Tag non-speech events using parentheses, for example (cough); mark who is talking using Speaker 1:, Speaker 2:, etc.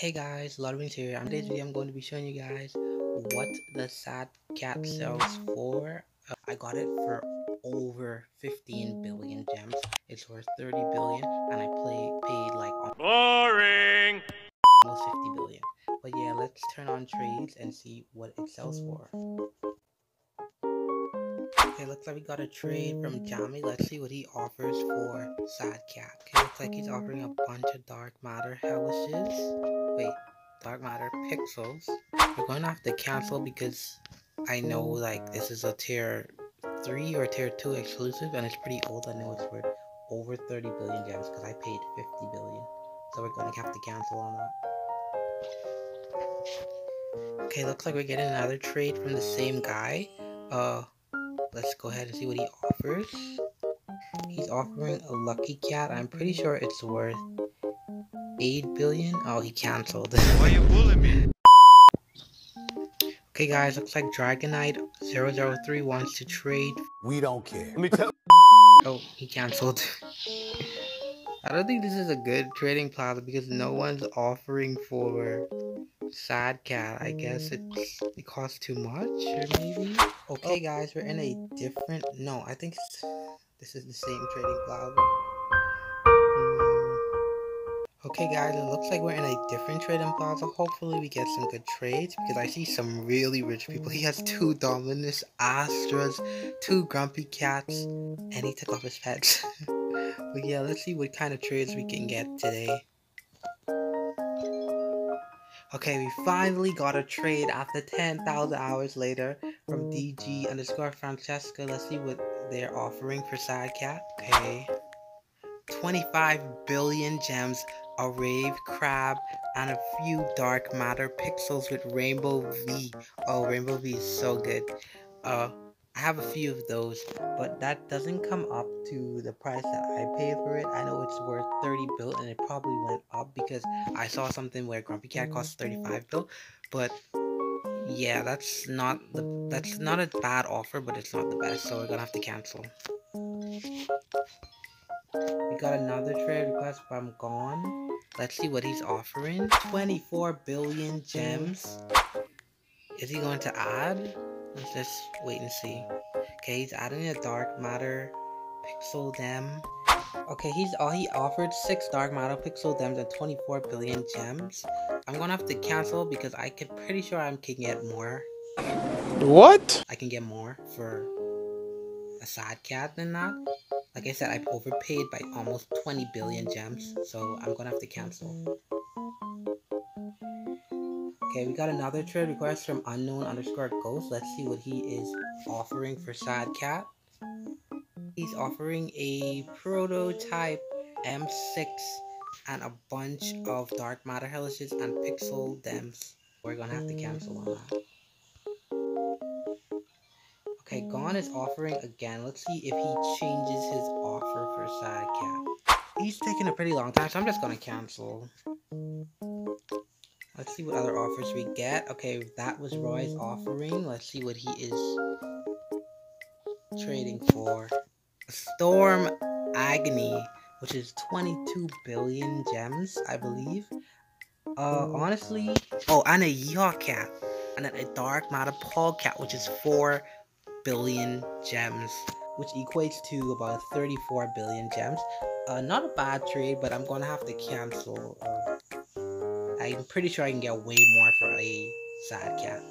Speaker 1: Hey guys, Ludwinx here. On today's video, I'm going to be showing you guys what the sad cat sells for. Uh, I got it for over 15 billion gems. It's worth 30 billion, and I play paid like
Speaker 2: boring
Speaker 1: almost 50 billion. But yeah, let's turn on trades and see what it sells for. Okay, looks like we got a trade from Jammy. Let's see what he offers for Sad Cat. Okay, looks like he's offering a bunch of Dark Matter Hellishes. Wait, Dark Matter Pixels. We're going to have to cancel because I know like this is a tier 3 or tier 2 exclusive and it's pretty old. I know it's worth over 30 billion gems because I paid 50 billion. So we're going to have to cancel on that. Okay, looks like we're getting another trade from the same guy. Uh, let's go ahead and see what he offers. He's offering a lucky cat. I'm pretty sure it's worth 8 billion. Oh, he canceled. (laughs)
Speaker 2: Why you bullying me?
Speaker 1: Okay guys, looks like Dragonite 003 wants to trade.
Speaker 3: We don't care.
Speaker 2: Let me tell (laughs)
Speaker 1: Oh, he canceled. (laughs) I don't think this is a good trading plaza because no one's offering for sad cat. I guess it's mm. it costs too much or maybe. Oh, okay guys, we're in a mm. different no, I think this is the same trading plaza. Hmm. Okay guys, it looks like we're in a different trading plaza. Hopefully we get some good trades because I see some really rich people. He has two mm. Dominus Astras, two Grumpy Cats, and he took off his pets. (laughs) but yeah, let's see what kind of trades we can get today. Okay, we finally got a trade after 10,000 hours later from DG underscore Francesca. Let's see what they're offering for Sad Cat. Okay. 25 billion gems, a Rave Crab, and a few Dark Matter pixels with Rainbow V. Oh, Rainbow V is so good. Uh, I have a few of those, but that doesn't come up to the price that I paid for it. I know it's worth 30 bill and it probably went up because I saw something where Grumpy Cat mm-hmm. costs 35 bill, but yeah, that's not the that's not a bad offer, but it's not the best, so we're gonna have to cancel. We got another trade request from Gone. Let's see what he's offering. 24 billion gems. Is he going to add? Let's just wait and see. Okay, he's adding a dark matter pixel dem. Okay, he's all he offered six dark matter pixel dems and 24 billion gems. I'm gonna have to cancel because I can pretty sure I can get more.
Speaker 2: What?
Speaker 1: I can get more for a sad cat than that. Like I said, I've overpaid by almost 20 billion gems, so I'm gonna have to cancel. Okay, we got another trade request from unknown underscore ghost. Let's see what he is offering for Sad Cat. He's offering a prototype M6 and a bunch of dark matter hellishes and pixel dems. We're gonna have to cancel on that. Okay, Gone is offering again. Let's see if he changes his offer for Sad Cat. He's taking a pretty long time, so I'm just gonna cancel. Let's see what other offers we get. Okay, that was Roy's offering. Let's see what he is trading for. Storm Agony, which is 22 billion gems, I believe. Uh, honestly, oh, and a Yeehaw Cat, and then a Dark Matter Paul Cat, which is 4 billion gems, which equates to about 34 billion gems. Uh, not a bad trade, but I'm gonna have to cancel. Uh, I'm pretty sure I can get way more for a sad cat.